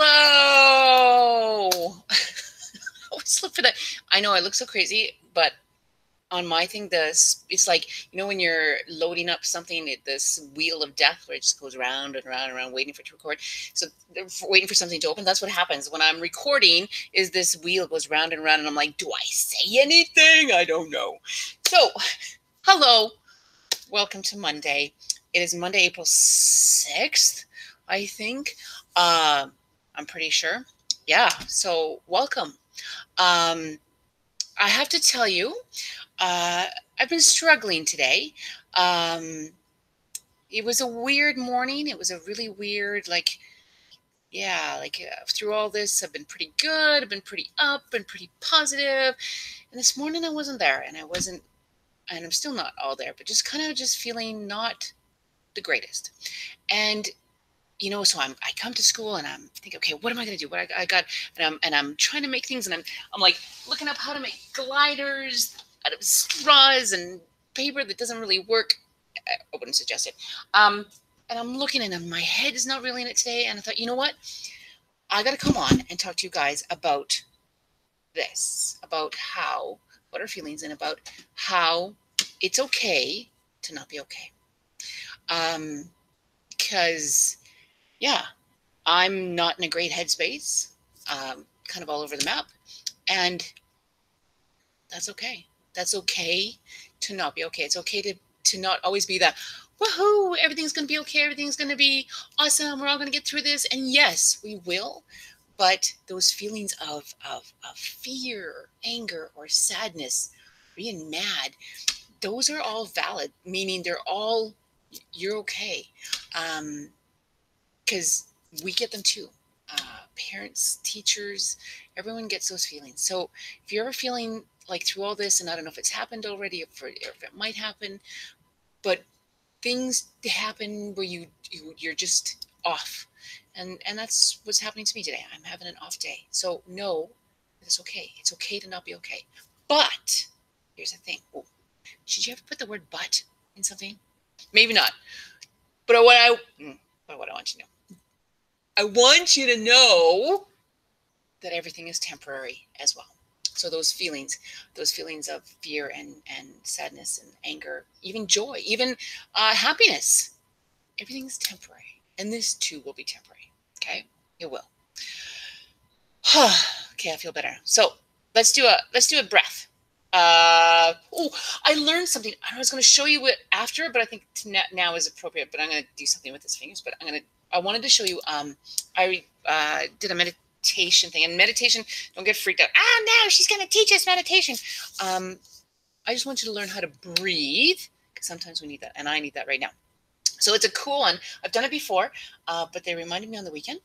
Hello. I look for that. I know I look so crazy, but on my thing, this it's like you know when you're loading up something, it, this wheel of death where it just goes round and round and round, waiting for it to record. So waiting for something to open. That's what happens when I'm recording. Is this wheel goes round and round, and I'm like, do I say anything? I don't know. So, hello, welcome to Monday. It is Monday, April sixth, I think. Uh, I'm pretty sure. Yeah. So welcome. Um, I have to tell you, uh, I've been struggling today. Um, it was a weird morning. It was a really weird, like, yeah, like uh, through all this, I've been pretty good. I've been pretty up, and pretty positive. And this morning I wasn't there, and I wasn't, and I'm still not all there, but just kind of just feeling not the greatest. And you know, so I'm I come to school and I'm thinking, okay, what am I gonna do? What I, I got, and I'm and I'm trying to make things, and I'm I'm like looking up how to make gliders out of straws and paper that doesn't really work. I wouldn't suggest it. Um, and I'm looking and my head is not really in it today. And I thought, you know what? I got to come on and talk to you guys about this, about how, what are feelings and about how it's okay to not be okay. Um, because, yeah, I'm not in a great headspace, um, kind of all over the map. And that's okay. That's okay to not be okay. It's okay to to not always be that woohoo, everything's going to be okay, everything's going to be awesome, we're all going to get through this. And yes, we will. But those feelings of, of, of fear, anger, or sadness, being mad, those are all valid, meaning they're all, you're okay. Because we get them too. Uh, parents, teachers, everyone gets those feelings. So if you're ever feeling like through all this, and I don't know if it's happened already, or if it might happen, but things happen where you, you you're just off, and and that's what's happening to me today. I'm having an off day, so no, it's okay. It's okay to not be okay. But here's the thing: oh, should you ever put the word "but" in something? Maybe not. But what I hmm, but what I want you to know, I want you to know that everything is temporary as well. So those feelings, those feelings of fear and and sadness and anger, even joy, even uh, happiness, everything's temporary, and this too will be temporary. Okay, it will. okay, I feel better. So let's do a let's do a breath. Uh, oh, I learned something. I was going to show you it after, but I think now is appropriate. But I'm going to do something with his fingers. But I'm going to. I wanted to show you. Um, I uh, did a meditation thing. And meditation, don't get freaked out. Ah, no, she's going to teach us meditation. Um, I just want you to learn how to breathe because sometimes we need that, and I need that right now. So it's a cool one. I've done it before, uh, but they reminded me on the weekend.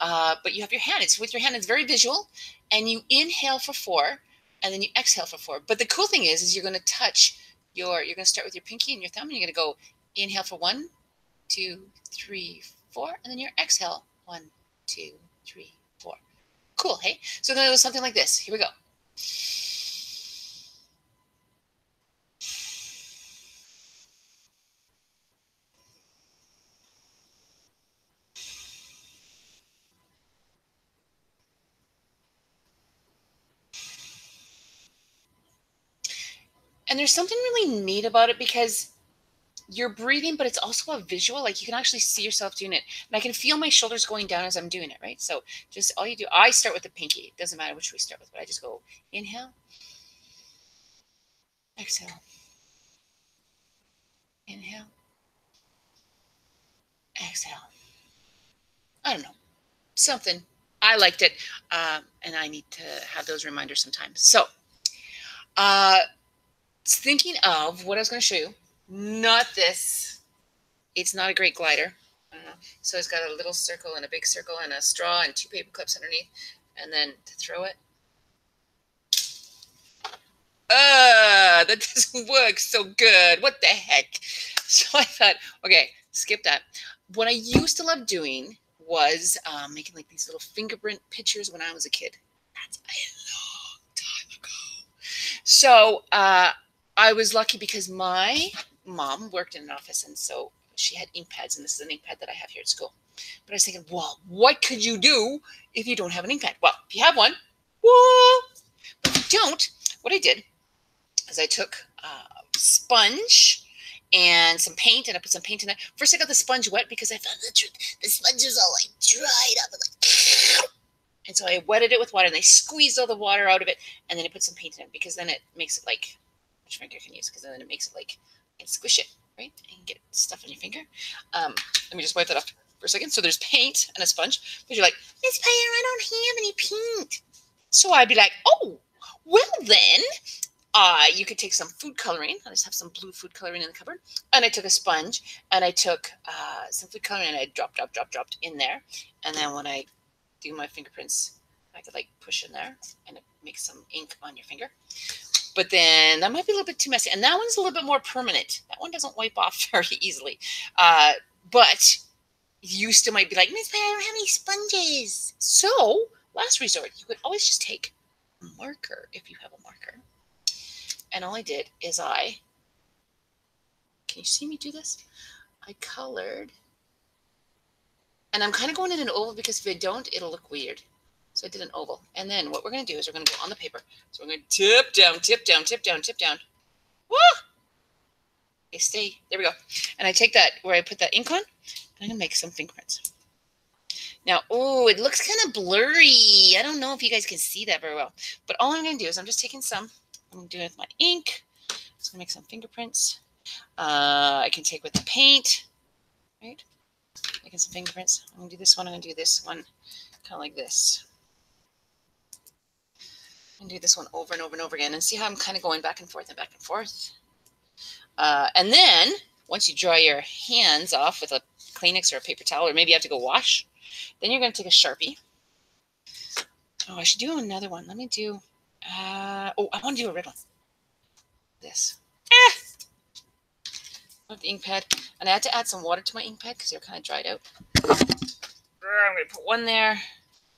Uh, but you have your hand. It's with your hand. It's very visual, and you inhale for four, and then you exhale for four. But the cool thing is, is you're going to touch your. You're going to start with your pinky and your thumb, and you're going to go inhale for one, two, three, four, and then your exhale one, two, three, four. Cool, hey? So then it was something like this. Here we go. And there's something really neat about it because you're breathing, but it's also a visual. Like you can actually see yourself doing it. And I can feel my shoulders going down as I'm doing it, right? So just all you do, I start with the pinky. It doesn't matter which we start with, but I just go inhale, exhale, inhale, exhale. I don't know, something. I liked it, um, and I need to have those reminders sometimes. So, uh, thinking of what I was going to show you not this. It's not a great glider. Uh, so it's got a little circle and a big circle and a straw and two paper clips underneath. And then to throw it. Uh, that doesn't work so good. What the heck? So I thought, okay, skip that. What I used to love doing was um, making like these little fingerprint pictures when I was a kid. That's a long time ago. So uh, I was lucky because my mom worked in an office, and so she had ink pads, and this is an ink pad that I have here at school. But I was thinking, well, what could you do if you don't have an ink pad? Well, if you have one, whoa. But if you don't, what I did is I took a sponge and some paint, and I put some paint in it. First, I got the sponge wet because I found the, the sponge was all like dried up. And, like, and so I wetted it with water, and I squeezed all the water out of it, and then I put some paint in it because then it makes it like which finger can use because then it makes it like and squish it right and get stuff on your finger. Um, let me just wipe that off for a second. So there's paint and a sponge, but you're like, Miss Payeur, I don't have any paint. So I'd be like, oh, well then, uh, you could take some food coloring. I just have some blue food coloring in the cupboard. And I took a sponge and I took uh, some food coloring and I dropped, dropped, dropped, dropped in there. And then when I do my fingerprints, I could like push in there and it makes some ink on your finger. But then that might be a little bit too messy. And that one's a little bit more permanent. That one doesn't wipe off very easily. Uh, but you still might be like, Miss I don't have any sponges. So, last resort, you could always just take a marker if you have a marker. And all I did is I, can you see me do this? I colored, and I'm kind of going in an oval because if I don't, it'll look weird. So I did an oval. And then what we're going to do is we're going to go on the paper. So we're going to tip down, tip down, tip down, tip down. Woo! Okay, stay. There we go. And I take that where I put that ink on. and I'm going to make some fingerprints. Now, oh, it looks kind of blurry. I don't know if you guys can see that very well. But all I'm going to do is I'm just taking some. I'm doing it with my ink. I'm just going to make some fingerprints. Uh, I can take with the paint, right? Making some fingerprints. I'm going to do this one. I'm going to do this one kind of like this and do this one over and over and over again and see how I'm kind of going back and forth and back and forth. Uh, and then once you dry your hands off with a Kleenex or a paper towel, or maybe you have to go wash, then you're going to take a Sharpie. Oh, I should do another one. Let me do, uh, oh, I want to do a red one. This. Ah! The ink pad. And I had to add some water to my ink pad because they're kind of dried out. I'm going to put one there.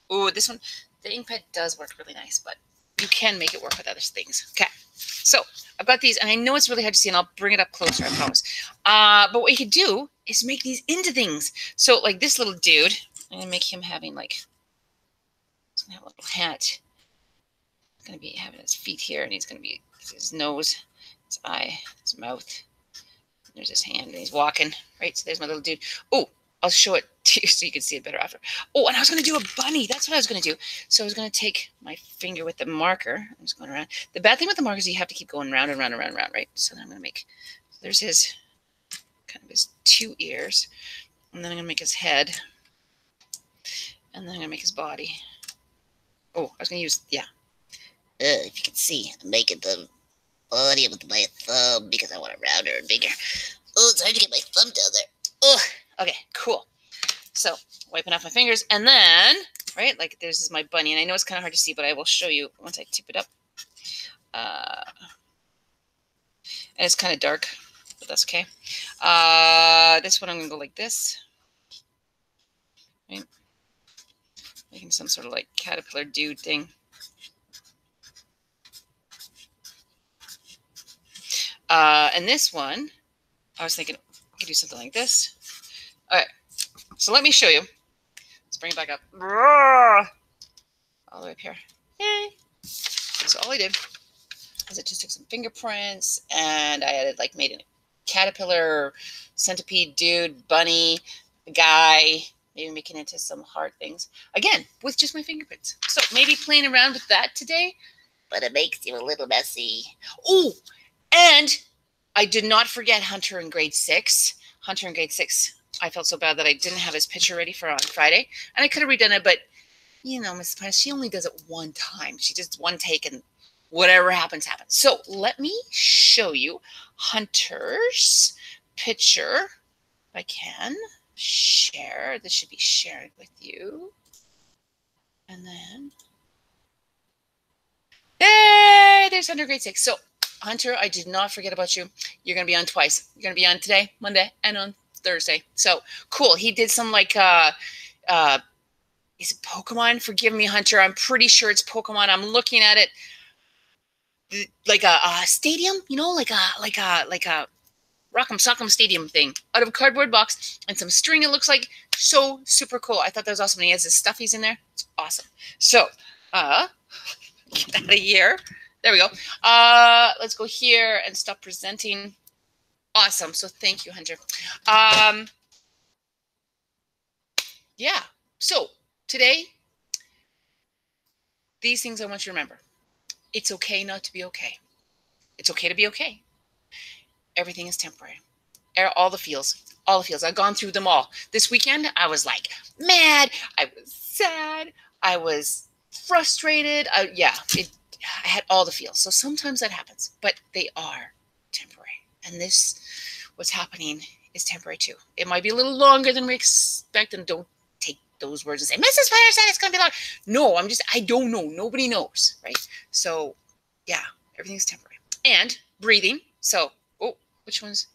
Oh, this one, the ink pad does work really nice, but you can make it work with other things. Okay. So I've got these, and I know it's really hard to see, and I'll bring it up closer, I promise. Uh, but what you could do is make these into things. So like this little dude, I'm gonna make him having like, he's gonna have a little hat. He's gonna be having his feet here, and he's gonna be his nose, his eye, his mouth. There's his hand, and he's walking. Right. So there's my little dude. Oh, I'll show it so you can see it better after. Oh, and I was going to do a bunny. That's what I was going to do. So I was going to take my finger with the marker. I'm just going around. The bad thing with the marker is you have to keep going round and round and round and round, right? So then I'm going to make, there's his, kind of his two ears. And then I'm going to make his head. And then I'm going to make his body. Oh, I was going to use, yeah. Uh, if you can see, I'm making the body with my thumb because I want it rounder and bigger. Oh, it's hard to get my thumb down there. Oh, Okay, cool. So wiping off my fingers and then, right, like this is my bunny. And I know it's kind of hard to see, but I will show you once I tip it up. Uh, and it's kind of dark, but that's okay. Uh, this one I'm going to go like this. Right? Making some sort of like caterpillar dude thing. Uh, and this one, I was thinking I could do something like this. So let me show you. Let's bring it back up. All the way up here. Yay. So all I did is I just took some fingerprints and I added like made a caterpillar, centipede, dude, bunny, guy, maybe making it into some hard things. Again, with just my fingerprints. So maybe playing around with that today, but it makes you a little messy. Oh, and I did not forget Hunter in grade six. Hunter in grade six I felt so bad that I didn't have his picture ready for on Friday, and I could have redone it, but you know, Miss Price, she only does it one time. She just one take, and whatever happens, happens. So let me show you Hunter's picture. If I can share, this should be shared with you, and then. Hey, there's Hunter grade six. So Hunter, I did not forget about you. You're going to be on twice. You're going to be on today, Monday, and on Thursday. So cool. He did some like uh uh is it Pokemon? Forgive me, Hunter. I'm pretty sure it's Pokemon. I'm looking at it like a, a stadium, you know, like a like a like a Rock'em Sock'em Stadium thing out of a cardboard box and some string. It looks like so super cool. I thought that was awesome. And he has his stuffies in there. It's awesome. So, uh, get out of here. There we go. Uh, let's go here and stop presenting. Awesome. So thank you, Hunter. Um, yeah. So today, these things I want you to remember. It's okay not to be okay. It's okay to be okay. Everything is temporary. All the feels, all the feels. I've gone through them all. This weekend, I was like mad. I was sad. I was frustrated. I, yeah, it, I had all the feels. So sometimes that happens, but they are. And this, what's happening, is temporary too. It might be a little longer than we expect, and don't take those words and say, Mrs. Spider said it's going to be long. No, I'm just, I don't know. Nobody knows, right? So, yeah, everything's temporary. And breathing. So, oh, which one's?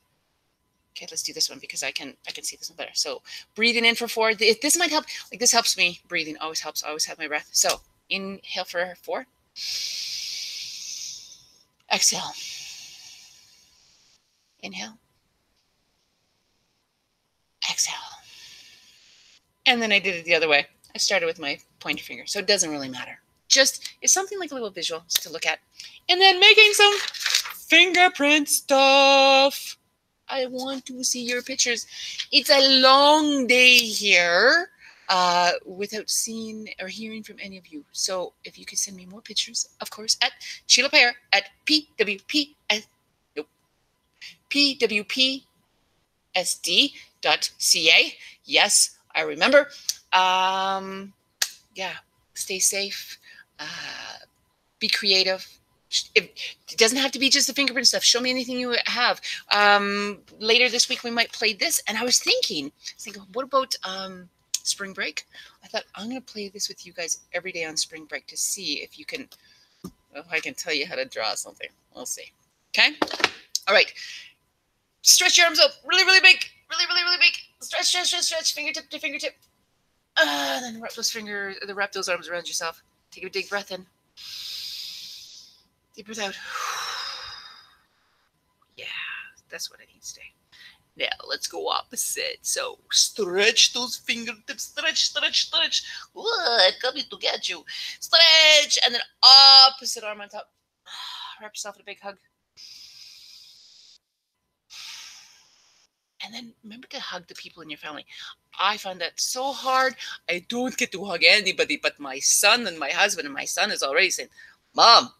Okay, let's do this one because I can I can see this one better. So breathing in for four. This might help. Like this helps me. Breathing always helps. Always have my breath. So inhale for four. Exhale. Inhale. Exhale. And then I did it the other way. I started with my pointer finger, so it doesn't really matter. Just it's something like a little visual to look at. And then making some fingerprint stuff. I want to see your pictures. It's a long day here uh, without seeing or hearing from any of you. So if you could send me more pictures, of course, at Sheila Payeur at PWP, nope, PWPSD.ca. Yes, I remember. Um, yeah, stay safe. Uh, be creative. It, doesn't have to be just the fingerprint stuff. Show me anything you have. Um, later this week, we might play this. And I was thinking, thinking, what about um, spring break. I thought I'm going to play this with you guys every day on spring break to see if you can, if I can tell you how to draw something. We'll see. Okay. All right. Stretch your arms up really, really big, really, really, really big. Stretch, stretch, stretch, stretch, fingertip to fingertip. Uh, then wrap those fingers, then wrap those arms around yourself. Take a deep breath in. Deep breath out. Yeah, that's what I need today. Now let's go opposite. So stretch those fingertips, stretch, stretch, stretch. Ooh, coming to get you. Stretch, and then opposite arm on top. Wrap yourself in a big hug. And then remember to hug the people in your family. I find that so hard. I don't get to hug anybody but my son and my husband. And my son is already saying, Mom,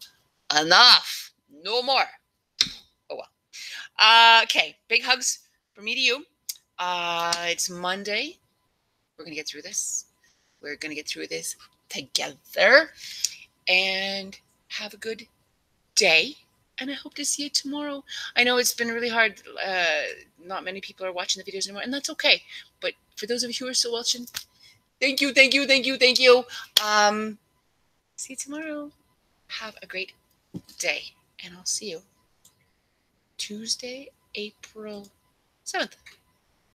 enough. No more. Oh well. Uh, okay, big hugs from me to you. Uh, it's Monday. We're going to get through this. We're going to get through this together and have a good day. And I hope to see you tomorrow. I know it's been really hard. Uh, not many people are watching the videos anymore, and that's okay. But for those of you who are still watching, thank you, thank you, thank you, thank you. Um, see you tomorrow. Have a great day, and I'll see you Tuesday, April 7th.